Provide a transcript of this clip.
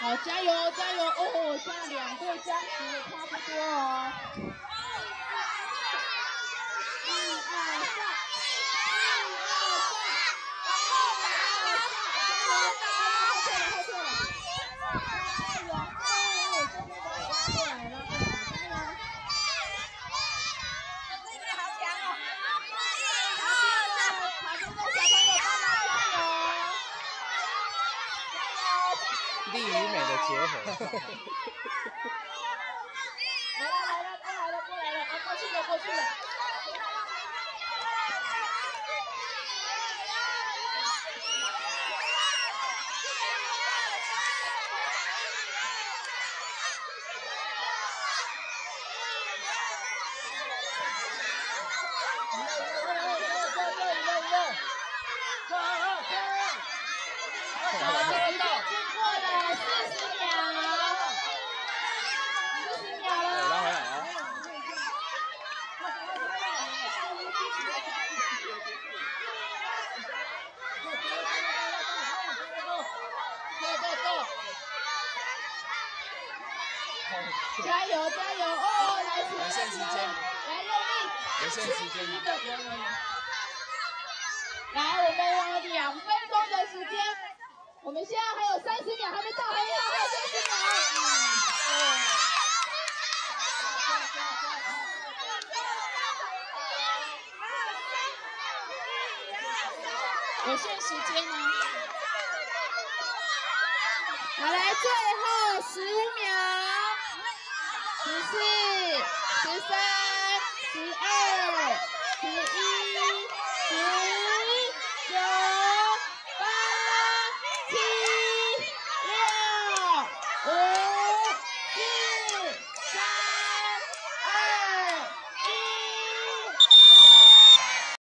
好，加油加油！哦，现在两队僵持差不多哦。一二三。力与美的结合。来了来了，过来了过来了，啊过去了过去了。加油加油哦！来，有限时间，来用力，有限时间。来，我们两分钟的时间，我们现在还有三十秒还没到，还有还有三十秒。有限时间呢。好，来，最后十五秒。十四、十三、十二、十一、十。